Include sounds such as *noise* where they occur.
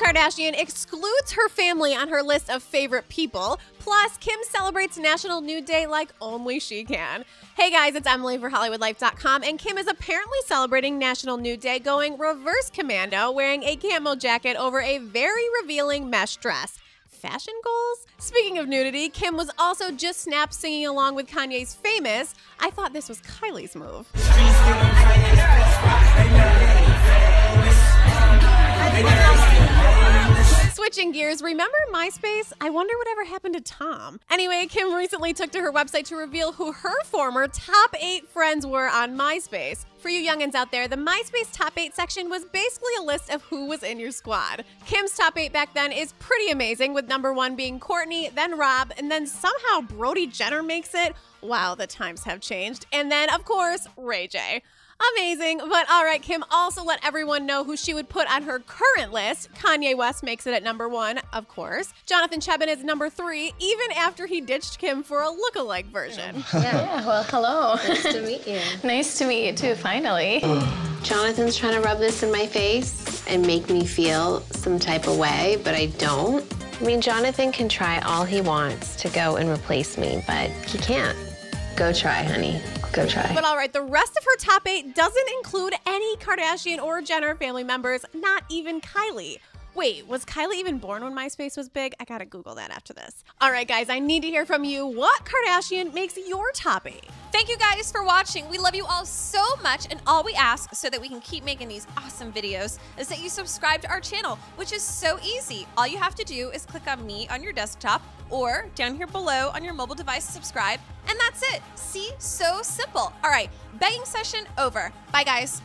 Kardashian excludes her family on her list of favorite people. Plus, Kim celebrates National Nude Day like only she can. Hey guys, it's Emily for HollywoodLife.com, and Kim is apparently celebrating National Nude Day going reverse commando, wearing a camo jacket over a very revealing mesh dress. Fashion goals? Speaking of nudity, Kim was also just snapped singing along with Kanye's famous. I thought this was Kylie's move. Gears, remember MySpace? I wonder whatever happened to Tom. Anyway, Kim recently took to her website to reveal who her former top eight friends were on MySpace. For you youngins out there, the MySpace top eight section was basically a list of who was in your squad. Kim's top eight back then is pretty amazing, with number one being Kourtney, then Rob, and then somehow Brody Jenner makes it. Wow, the times have changed. And then, of course, Ray J. Amazing. But all right, Kim also let everyone know who she would put on her current list. Kanye West makes it at number one, of course. Jonathan Cheban is number three, even after he ditched Kim for a look-alike version. Yeah, well, hello. Nice to meet you. *laughs* nice to meet you too, finally. *sighs* Jonathan's trying to rub this in my face and make me feel some type of way, but I don't. I mean, Jonathan can try all he wants to go and replace me, but he can't. Go try, honey. Go try. But all right, the rest of her top eight doesn't include any Kardashian or Jenner family members, not even Kylie. Wait, was Kylie even born when MySpace was big? I gotta Google that after this. All right, guys, I need to hear from you. What Kardashian makes your top eight? Thank you guys for watching. We love you all so much, and all we ask so that we can keep making these awesome videos is that you subscribe to our channel, which is so easy. All you have to do is click on me on your desktop or down here below on your mobile device subscribe, and that's it. See, so simple. All right, begging session over. Bye, guys.